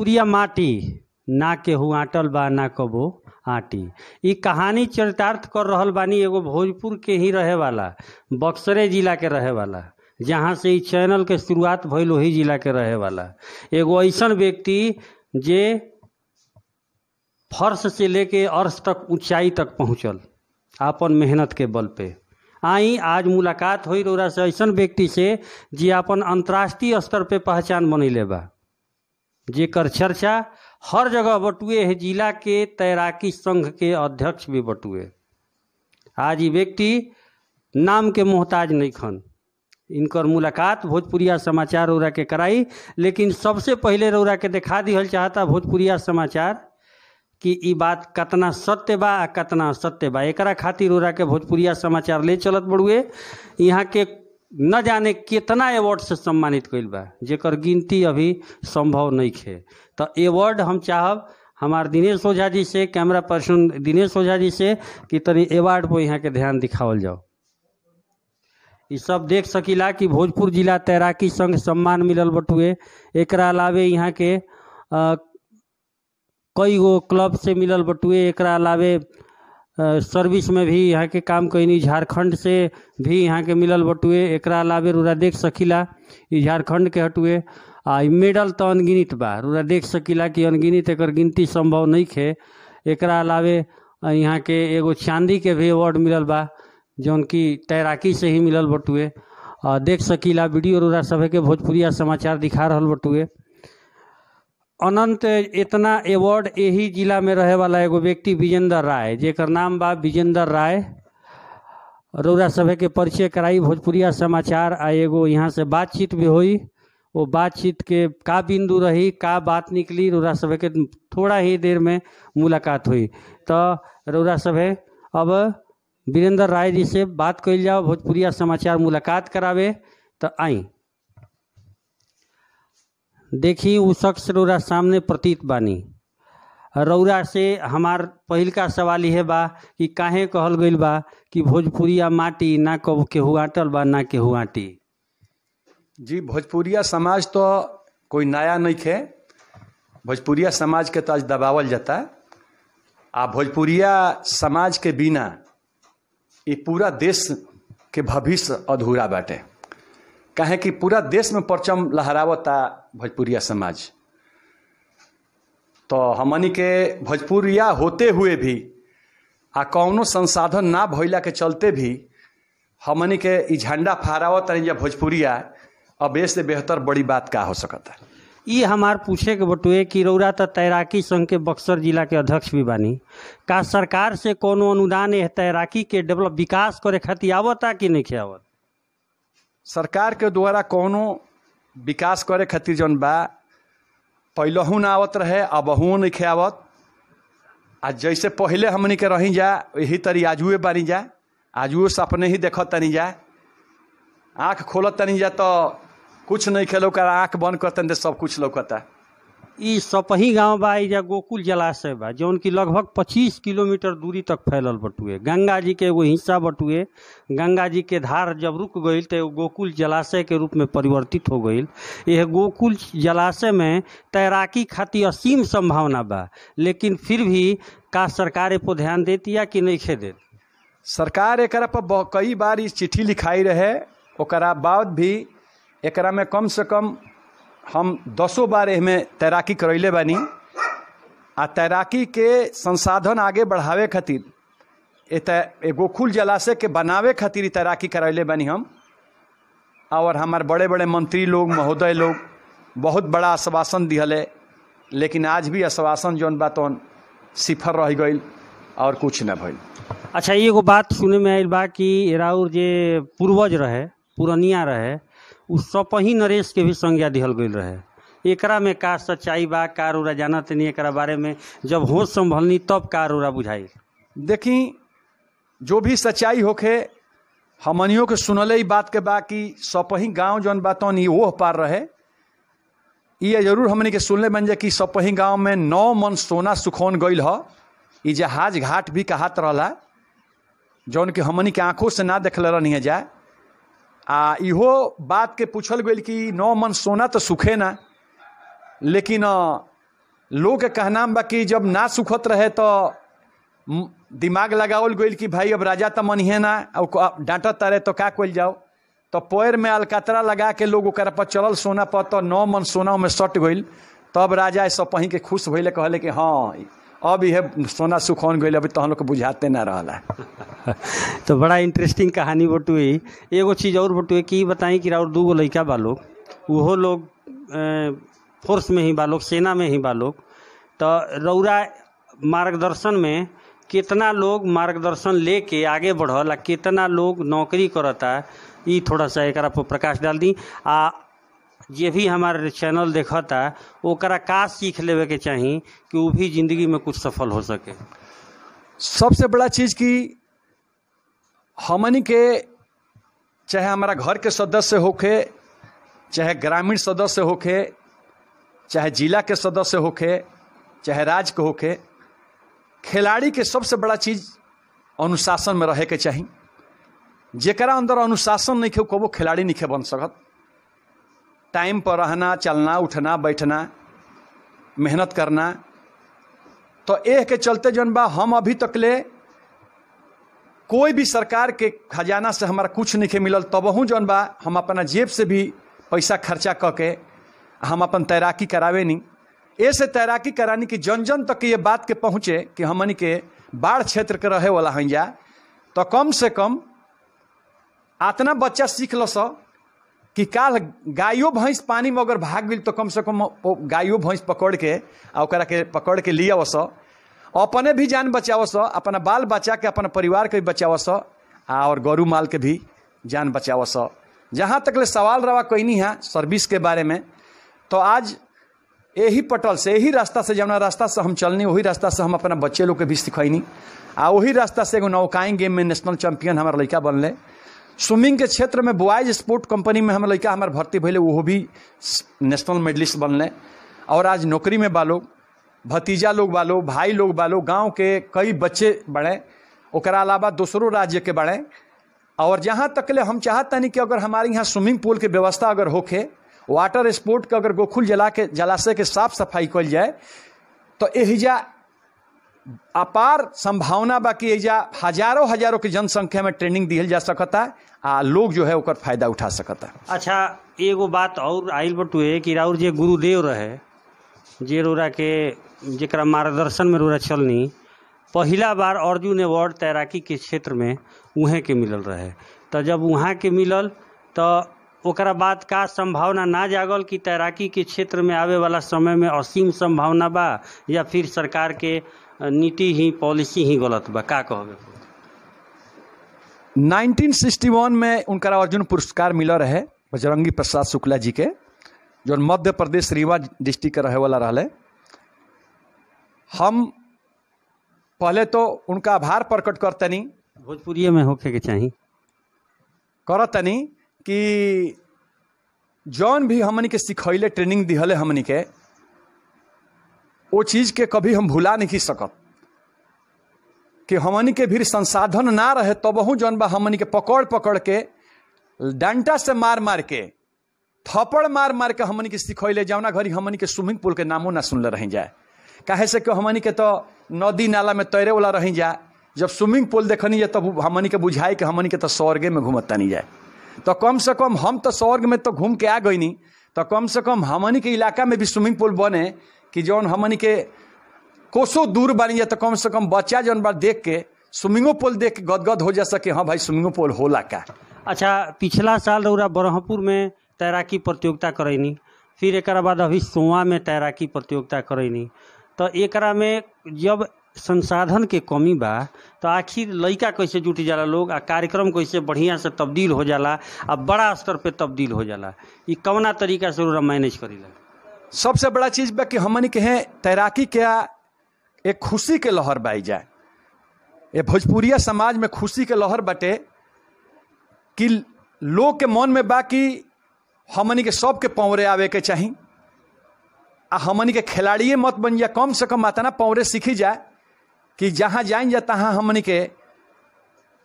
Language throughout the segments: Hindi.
भोजपुरिया माटी, ना केहू आटल बा, ना कबो आटी। ई कहानी चरितार्थ कर रहल बानी, एगो भोजपुर के ही रहे वाला, बक्सरे जिला के रहे वाला, जहाँ से ई चैनल के शुरुआत भइल वही जिला के रहे वाला। एगो ऐसन व्यक्ति जे फर्श से लेके अर्श तक, ऊंचाई तक पहुँचल, आपन मेहनत के बल पे। आई आज मुलाकात हुई रौरा से ऐसन व्यक्ति से जे अपन अंतर्राष्ट्रीय स्तर पे पहचान बनैले बा। जेकर चर्चा हर जगह बटुए है, जिला के तैराकी संघ के अध्यक्ष भी बटुए। आज ये व्यक्ति नाम के मोहताज नहीं खन। इनकर मुलाकात भोजपुरिया समाचार रौरा के कराई, लेकिन सबसे पहले रौरा के दिखा दिहल चाहता भोजपुरिया समाचार कि ई बात कतना सत्य बा कतना असत्य बा। एकरा खातिर रौरा के भोजपुरिया समाचार ले चलत बड़ुए। यहाँ के न जाने कितना अवार्ड से सम्मानित कइल बा। जेकर गिनती अभी संभव नहीं खे तो अवार्ड हम चाहब हमार दिनेश ओझा जी से कैमरा पर्सन दिनेश ओझा जी से, कि तनी अवार्ड पर यहाँ के ध्यान दिखावल जाओ ई सब देख सकीला कि भोजपुर जिला तैराकी संघ सम्मान मिलल बटुए। एकरा अलावे यहाँ के कई गो क्लब से मिलल बटुए। एक अलावे सर्विस में भी यहाँ के काम कैनी झारखंड से भी यहाँ के मिलल बटुए एकरा अलावे रुरा देख सकीला झारखंड के हटुए। आ मेडल तो अनगिनित बा रुरा देख सकीला कि अनगिनित एकर गिनती संभव नहीं खे एकरा अलावे यहाँ के एगो चांदी के भी अवार्ड मिलल बा जौन की तैराकी से ही मिलल बटुए। आ, देख सकीला वीडियो रुरा सभे के भोजपुरिया समाचार दिखा रहल बटुए। अनंत इतना अवार्ड यही जिला में रहे वाला एगो व्यक्ति विजेंद्र राय, जेकर नाम बा विजेंद्र राय। रौरा सभे के परिचय कराई, भोजपुरिया समाचार, आ एगो यहाँ से बातचीत भी हुई। वो बातचीत के का बिंदु रही, का बात निकली, रौरा सभे के थोड़ा ही देर में मुलाकात हुई। तो रौरा सभे, अब वीरेंद्र राय जी से बात कइल जाओ, भोजपुरिया समाचार मुलाकात करावे। तो आई। देखी उ शख्स रौरा सामने प्रतीत बानी। रौरा से हमार पहिलका सवाल यह बा कि काहे कहल गइल बा कि भोजपुरिया माटी ना कब केहू आटल बा, ना केहू आटी। जी भोजपुरिया समाज तो कोई नया नहीं खे। भोजपुरिया समाज के तो आज दबावल जाता। आ भोजपुरिया समाज के बिना ये पूरा देश के भविष्य अधूरा बाटे। काहे कि पूरा देश में परचम लहरावता भोजपुरिया समाज। तो हमनी के भोजपुरिया होते हुए भी आ कौनो संसाधन ना भइला के चलते भी हमनी के झंडा फहरावत तनी जब भोजपुरिया अब ए से बेहतर बड़ी बात का हो सकता ई हमार पूछे के बटुए कि रौरा तो तैराकी संघ के बक्सर जिला के अध्यक्ष भी बानी। का सरकार से कोनो अनुदान एह तैराकी के डेवलप विकास करे खातिर आवता कि नहीं आवत सरकार के द्वारा कौनो विकास करे खातिर जौन बा पहलहू ना आवत रहे अबहू नहीं आवत। आ जैसे पहले हमनी के रही जा यही तरी आजुए बानी जा। से सपने ही देख तनी जा। आँख खोल तनी जा तो कुछ नहीं खेलो कर आँख बंद करतन तो सब कुछ लौकता। सपही गाँव बा एजा गोकुल जलाशय बा, जौन की लगभग 25 किलोमीटर दूरी तक फैलल बटुए। गंगा जी के एगो हिस्सा बटुए। गंगा जी के धार जब रुक गई तो गोकुल जलाशय के रूप में परिवर्तित हो गई यह गोकुल जलाशय में तैराकी खातिर असीम संभावना बा, लेकिन फिर भी का सरकार पर ध्यान देती या कि नहीं देत सरकार एक पर कई बार चिट्ठी लिखाई रहे, ओकरा बाद भी एकरा में कम से कम हम दसों बार एहमे तैराकी करैले बानी। आ तैराकी के संसाधन आगे बढ़ावे खातिर, ए गोकुल जलाशय के बनावे खातिर तैराकी करैले बानी हम। और हमारे बड़े बड़े मंत्री लोग, महोदय लोग, बहुत बड़ा आश्वासन दिहले, लेकिन आज भी आश्वासन जौन बा सिफर रह गई और कुछ न भइल। अच्छा एगो बात सुने में आयल बा कि राउर जे पूर्वज रहे, पुरनिया रहे उ सपही नरेश के भी संज्ञा दिहल गईल रहे। एकरा में का सच्चाई बा, कार उरा जाना तनी एक बारे में, जब होश संभलनी तब कार उरा बुझाई। देखी, जो भी सच्चाई होखे, हमनियों के सुनले ई बात के बा कि सपही गाँव जौन बा तौन पार रहे। ये ज़रूर हमनी के सुनले बन जा कि सपही गाँव में नौ मन सोना सुखौन गईल ह। जहाज़ घाट भी कहात रहला, जौन कि हमनी के आँखों से ना देखले रहनी है जा। आ, इहो बात के पूछल गईल कि नौ मन सोना तो सुखे ना। लेकिन लोग कहना बा कि जब ना सुखत रहे तो दिमाग लगावल गई कि भाई अब राजा तो मनिहे ना डांटत तारे तो का कइल जाओ। तो पैर में अलकतरा लगा के लोग पर चलल सोना पर तो नौ मन सोना में सट गइल तब राजा सब पही के खुश कहले कि हाँ अब यह सोना सुखौन गइल अभी तो हम लोग बुझाते ना रहला तो बड़ा इंटरेस्टिंग कहानी बटुए एगो चीज़ और बटुए कि बताई कि और दूगो लड़का बा लोग। लोग फोर्स में ही बा लोग, सेना में ही बा लोग। तो रौरा मार्गदर्शन में कितना लोग मार्गदर्शन लेके आगे बढ़ल आ कितना लोग नौकरी करता, ई थोड़ा सा एक पर प्रकाश डाल दी। आ जे भी हमारे चैनल देखता ओकरा का सीख लेवे के चाही कि वो भी ज़िंदगी में कुछ सफल हो सके। सबसे बड़ा चीज़ कि हमनी के, चाहे हमारा घर के सदस्य होके, चाहे ग्रामीण सदस्य होके, चाहे जिला के सदस्य होके, चाहे राज्य के होके, खिलाड़ी के सबसे बड़ा चीज़ अनुशासन में रहे के चाही। जेकरा अंदर अनुशासन नहीं खे कबो खिलाड़ी नहीं खे बन सकत। टाइम पर रहना, चलना, उठना, बैठना, मेहनत करना। तो एह के चलते जौन बा, हम अभी तक ले कोई भी सरकार के खजाना से हमारा कुछ नहीं मिलल, तबहू जौन बा, हम अपना जेब से भी पैसा खर्चा क के हम अपन तैराकी करावे नहीं। ऐसे तैराकी करानी कि जन जन तक ये बात के पहुँचे कि हमनी के बाढ़ क्षेत्र के रहे वाला हैं जा तो कम से कम आतना बच्चा सीख लो सो कि काल गायो भैंस पानी में अगर भाग गई तो कम से कम गायो भैंस पकड़ के आ के पकड़ के लिया सो अपने भी जान बचाव सो अपना बाल बच्चा के अपना परिवार के भी बचाव सो और गौरू माल के भी जान बचाव सो जहाँ तक ले सवाल रवा कोई नहीं है सर्विस के बारे में तो आज यही पटल से यही रास्ता से जौना रास्ता से हम चलनी वही रास्ता से हम अपना बच्चे लोग के भी सिखैनी। आ वही रास्ता से एगो नौकाई गेम में नेशनल चैंपियन हमारा लड़का बनले। स्विमिंग के क्षेत्र में बॉयज़ स्पोर्ट कंपनी में हमारे लड़का हमारे भर्ती भैले वो भी नेशनल मेडलिस्ट बनले। और आज नौकरी में बालो, भतीजा लोग बालो, भाई लोग बालो, गाँव के कई बच्चे बढ़े ओकरा अलावा दूसरों राज्य के बढ़े और जहाँ तक ले हम चाहता नहीं कि अगर हमारे यहाँ स्विमिंग पूल के व्यवस्था अगर होके वाटर स्पोर्ट के अगर गोखुल जला के, जलाशय के साफ़ सफ़ाई कल जाए तो एहिजा अपार संभावना बा कि एहिजा हज़ारों हज़ारों की जनसंख्या में ट्रेनिंग दिहल जा सकता आ लोग जो है ओकर फ़ायदा उठा सकता अच्छा एगो बात और आइल बटुए कि राउर जे गुरुदेव रहे, जे रोरा के, जेकरा मार्गदर्शन में रोरा चलनी, पहला बार अर्जुन अवार्ड तैराकी के क्षेत्र में उहे के मिलल रहे। तो जब वहाँ के मिलल तो ओकरा बाद का संभावना ना जागल कि तैराकी के क्षेत्र में आवे वाला समय में असीम संभावना बा, या फिर सरकार के नीति ही पॉलिसी ही गलत बा का कहबे? 1961 में उनका अर्जुन पुरस्कार मिला रहे बजरंगी प्रसाद शुक्ला जी के जो मध्य प्रदेश रीवा डिस्ट्रिक्ट के रहे वाला रहले। हम पहले तो उनका आभार प्रकट करतनी भोजपुरी में होखे के चाही। करतनी कि जौन भी हमनी के सिखैले ट्रेनिंग दिहले हमनी के वो चीज़ के कभी हम भुला नहीं सकत। कि हमनी के भी संसाधन ना रहे, तबहू जौन बा हमनी के पकड़ पकड़ के, डंटा से मार मार के, थप्पड़ मार मार के हमनी के सिखैले जौना घड़ी हमनी के स्विमिंग पूल के नामो ना सुनले रही जाए। काहे से कि हमनी के तो नदी नाला में तैरे वाला रही जाए। जब स्विमिंग पूल देखनी जाए तब तो हमनी के बुझाई कि हमनी के तो स्वर्गे में घूमता नहीं जाए। तो कम से कम हम तो स्वर्ग में तो घूम के आ गई नहीं तो कम से कम हमनी के इलाका में भी स्विमिंग पूल बने कि जौन हमनी के कोसों दूर बनी जाए तो कम से कम बच्चा जौन बार देख के, स्विमिंगो पूल देख के गदगद हो जा सके हाँ भाई, स्विमिंगो पूल होला का। अच्छा पिछला साल रौरा ब्रह्मपुर में तैराकी प्रतियोगिता करैनी, फिर एक बाद अभी सोआ में तैराकी प्रतियोगिता करैनी। तो एकरा में जब संसाधन के कमी बा तो आखिर लइका कैसे जुट जाला लोग, आ कार्यक्रम कैसे बढ़िया से तब्दील हो जाला, आ बड़ा स्तर पे तब्दील हो जाला। ये कवना तरीका से मैनेज करीला? सबसे बड़ा चीज़ बा कि हमनी हैं तैराकी के एक खुशी के लहर बाई जाए। ये भोजपुरिया समाज में खुशी के लहर बटे कि लोग के मन में बा कि हमनी के सबके पौरे आवे के चाही। आ हमनी के खिलाड़िए मत बन जाए कम से कम अतना पौरे सीखी जाए कि जहाँ जाइन जा तहाँ हमनी के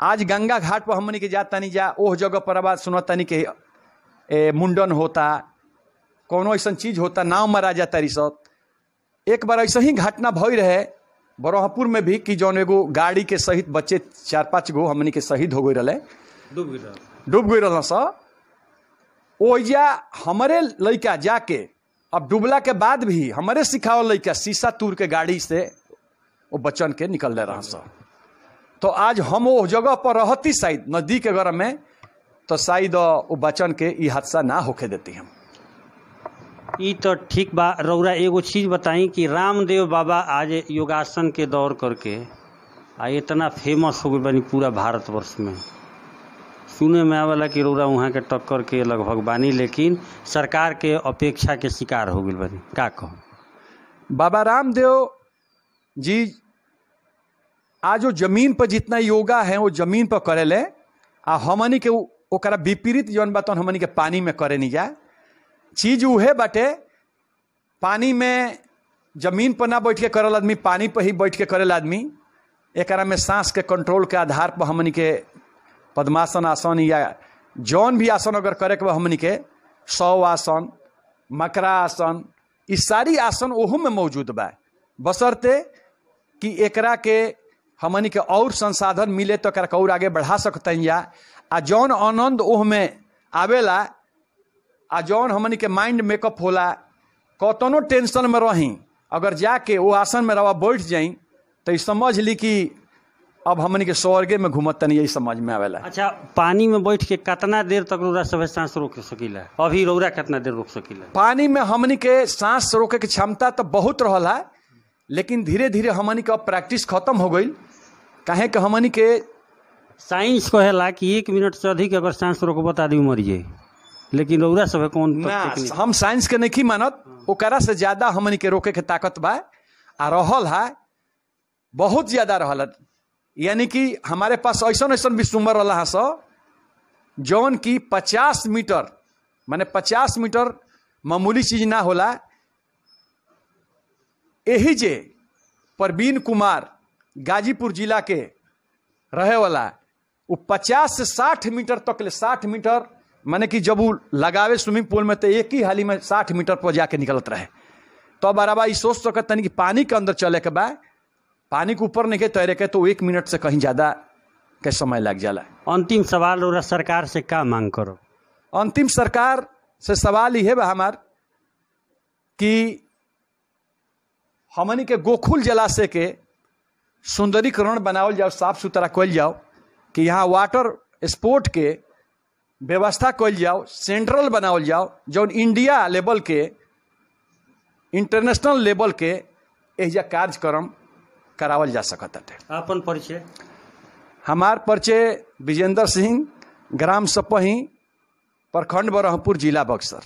आज गंगा घाट पर हमनी के तनी जा ओह जगह पर आवाज़ सुनत तनी के ए, मुंडन होता कोनो ऐसा चीज़ होता नाव मरा जाता रिसत एक बार ऐसा ही घटना भई रहे बरहपुर में भी कि जौन एगो गाड़ी के सहित बच्चे चार पाँच गो हमनी के शहीद हो गई रहे डूब गई रहल। स। ओइजा हमारे लड़का जाके अब डूबला के बाद भी हमारे सिखाओ लड़का शीशा तूर के गाड़ी से वो बच्चन के निकल ले रहा स। तो आज हम वो जगह पर रहती शायद नज़दीक अगर में तो शायद वो बच्चन के ये हादसा ना होके देती हम। ई तो ठीक बा। रौरा एगो चीज़ बताई कि रामदेव बाबा आज योगासन के दौर करके आ इतना फ़ेमस हो गए बनी पूरा भारतवर्ष में। सुने में आवेला कि रौरा वहाँ के टक्कर के लगभग बानी, लेकिन सरकार के अपेक्षा के शिकार हो गई बनी। का कहो बाबा रामदेव जी, आज वो ज़मीन पर जितना योगा है वो ज़मीन पर करेले, आ हमनी के ओकरा विपरीत जौन बा तौन हमनी के पानी में करे नहीं जा। चीज़ उहे बाटे, पानी में ज़मीन पर ना बैठ के करल आदमी, पानी पर ही बैठ के करेल आदमी, एकरा में सांस के कंट्रोल के आधार पर हमनी के पद्मासन आसन या जौन भी आसन अगर करे के हमनी के, सौ आसन, मकरा आसन, ई सारी आसन ओहू में मौजूद बा। बसरते कि एकरा के हमनी के और संसाधन मिले तो और आगे बढ़ा सकते या, आ जौन आनंद ओह में आवेला आ जौन हमनी के माइंड मेकअप होला कतनो टेंशन में रही। अगर जाके वो आसन में रवा बैठ जाई तो समझ ली कि अब हमनी के स्वर्गे में घूमत तनी यही समझ में आवेला। अच्छा पानी में बैठ के कितना देर तक रौरा सब सांस रोक सकीला? अभी रौरा कितना देर रोक सकीला? पानी में हमनी के सांस रोके के क्षमता तो बहुत रहल है लेकिन धीरे धीरे हमनी के अब प्रैक्टिस खत्म हो गई काहे कि हमनी के साइंस कहेला कि एक मिनट से अधिक अगर सांस रोकबो तो आदमी मर जाए लेकिन रौरा सब कौन ना हम साइंस के नहीं मानत। ओकरा से ज़्यादा हमनी के रोके के ताकत बा आ रहल है बहुत ज़्यादा रहल है। यानी कि हमारे पास ऐसा ऐसा विस्मर रहा है सो जौन की पचास मीटर माने पचास मीटर मामूली चीज़ ना होला यही जे परवीन कुमार गाजीपुर जिला के रहे वाला वो पचास से साठ मीटर तक ले साठ मीटर माने कि जब वो लगावे स्विमिंग पूल में तो एक ही हाली में साठ मीटर पर जाके निकलत रहे। तो अब अरबा ई सोच सकत तनी कि पानी के अंदर चले के बा पानी के ऊपर नहीं के तैरे के तो एक मिनट से कहीं ज़्यादा के समय लग जाला। अंतिम सवाल रौरा सरकार से का मांग करो? अंतिम सरकार से सवाल ये बा हमार कि हमनी के गोकुल जलाशय के सुंदरीकरण बनावल जाओ साफ़ सुथरा कल जाओ कि यहाँ वाटर स्पोर्ट के व्यवस्था कल जाओ सेंट्रल बनावल जाओ जौन इंडिया लेवल के इंटरनेशनल लेवल के एजा कार्यक्रम करावल जा सकत है अपन परिचय? हमार परिचय विजेंद्र सिंह ग्राम सपही प्रखंड बरहपुर जिला बक्सर।